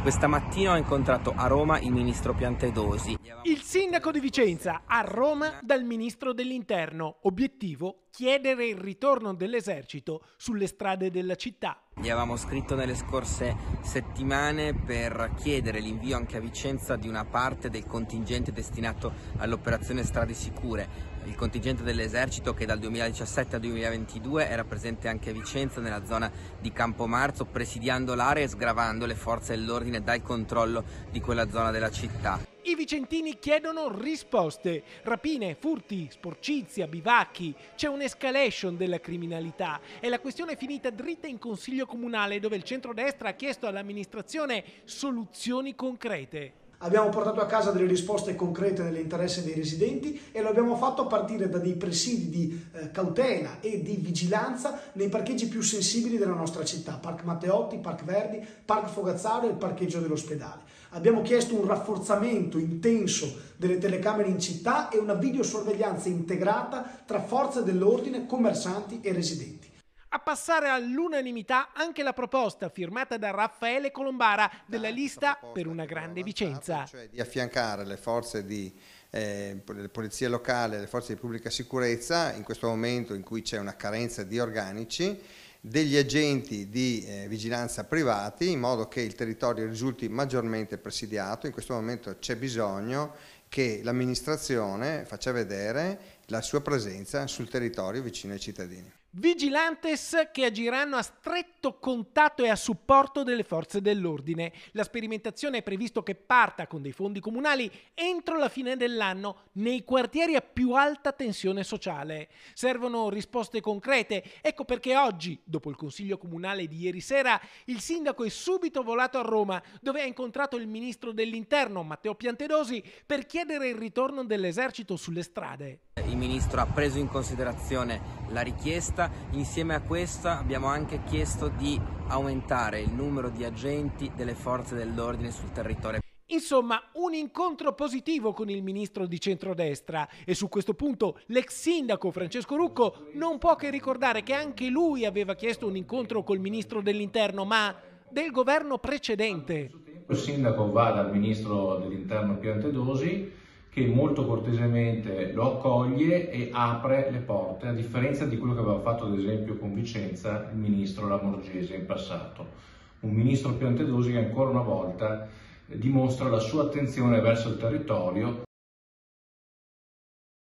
Questa mattina ho incontrato a Roma il ministro Piantedosi. Il sindaco di Vicenza a Roma dal ministro dell'interno. Obiettivo chiedere il ritorno dell'esercito sulle strade della città. Gli avevamo scritto nelle scorse settimane per chiedere l'invio anche a Vicenza di una parte del contingente destinato all'operazione Strade Sicure. Il contingente dell'esercito che dal 2017 al 2022 era presente anche a Vicenza nella zona di Campomarzo presidiando l'area e sgravando le forze dell'ordine dal controllo di quella zona della città. I vicentini chiedono risposte. Rapine, furti, sporcizia, bivacchi. C'è un'escalation della criminalità. E la questione è finita dritta in consiglio comunale dove il centrodestra ha chiesto all'amministrazione soluzioni concrete. Abbiamo portato a casa delle risposte concrete nell'interesse dei residenti e lo abbiamo fatto a partire da dei presidi di eh, cautela e di vigilanza nei parcheggi più sensibili della nostra città, Park Matteotti, Park Verdi, Park Fogazzaro e il parcheggio dell'ospedale. Abbiamo chiesto un rafforzamento intenso delle telecamere in città e una videosorveglianza integrata tra forze dell'ordine, commercianti e residenti. A passare all'unanimità anche la proposta firmata da Raffaele Colombara della lista per una grande Vicenza. Cioè di affiancare le forze di eh, polizia locale, le forze di pubblica sicurezza in questo momento in cui c'è una carenza di organici degli agenti di eh, vigilanza privati in modo che il territorio risulti maggiormente presidiato. In questo momento c'è bisogno che l'amministrazione faccia vedere la sua presenza sul territorio vicino ai cittadini. Vigilantes che agiranno a stretto contatto e a supporto delle forze dell'ordine. La sperimentazione è previsto che parta con dei fondi comunali entro la fine dell'anno nei quartieri a più alta tensione sociale. Servono risposte concrete. Ecco perché oggi, dopo il consiglio comunale di ieri sera, il sindaco è subito volato a Roma, dove ha incontrato il ministro dell'interno, Matteo Piantedosi, per chiedere il ritorno dell'esercito sulle strade. Il ministro ha preso in considerazione la richiesta, insieme a questa abbiamo anche chiesto di aumentare il numero di agenti delle forze dell'ordine sul territorio. Insomma, un incontro positivo con il ministro di centrodestra e su questo punto l'ex sindaco Francesco Rucco non può che ricordare che anche lui aveva chiesto un incontro col ministro dell'interno, ma del governo precedente. Il sindaco va dal ministro dell'interno Piantedosi che molto cortesemente lo accoglie e apre le porte, a differenza di quello che aveva fatto ad esempio con Vicenza il ministro Lamorgese in passato. Un ministro Piantedosi che ancora una volta dimostra la sua attenzione verso il territorio